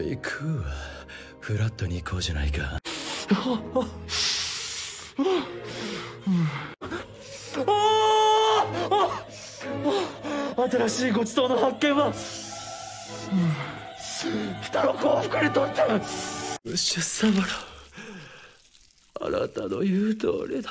べくわ。フラットに行こうじゃないか。新しいごちそうの発見は人の幸福にとってムッシュ様あなたの言う通りだ。